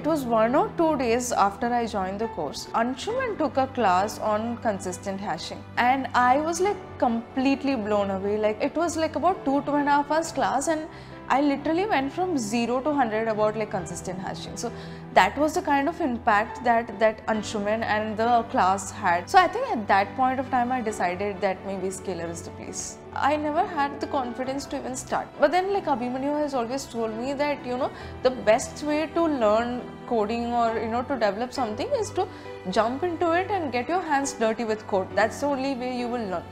It was one or two days after I joined the course. Anshuman took a class on consistent hashing, and I was like completely blown away. Like it was like about two two and a half hours class, and I literally went from zero to hundred about like consistent hashing. So that was the kind of impact that that Anshuman and the class had. So I think at that point of time I decided that maybe Scaler is the place. I never had the confidence to even start. But then like Abhimanyu has always told me that you know the best way to learn coding or you know to develop something is to jump into it and get your hands dirty with code. That's the only way you will learn.